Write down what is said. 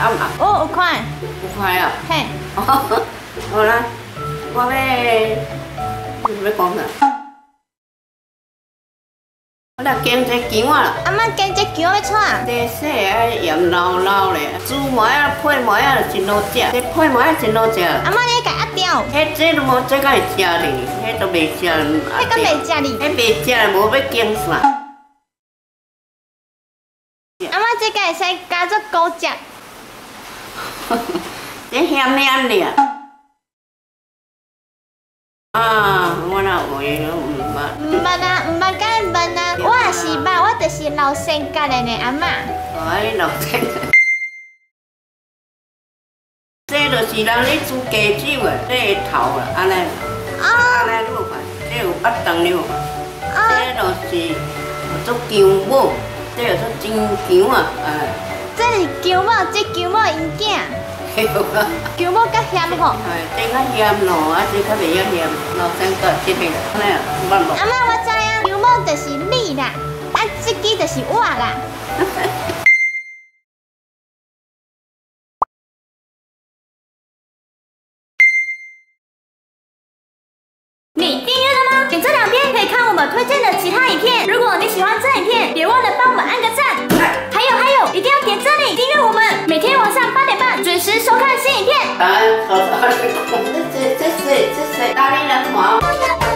啊嘛，哦，有看，有快啊。嘿，好啦，我要你要讲啥？我来煎只姜啊，阿妈煎这姜要盐捞捞咧，煮糜啊配糜啊真好食，这配糜啊真好食。阿妈你甲压掉，迄这都无这个会食哩，迄都袂食。迄个袂食哩。迄袂食，无要煎啥。阿妈这个会使加做高食。这咸咸哩。啊，我那会唔捌？唔捌啊，唔捌甲会问啊，我也是捌，我就是老性格的呢，阿妈。哎，老性格。这就是人咧煮鸡酒的，这个头啦，安尼。啊。安尼你有看？这有八档你有看？这就是做姜母，这个做金姜啊，哎。这是姜母，这姜母因囝。姜母较咸吼。哎，这较咸咯，啊，这较袂遐咸，老性格这个，安尼啊，捌无？阿妈我知啊，姜母就是你啦，啊，这支就是我啦。你订阅了吗？点这两边可以看我们推荐的其他影片。如果你喜欢这影片，别忘了帮我们这这这这这哪里人狂？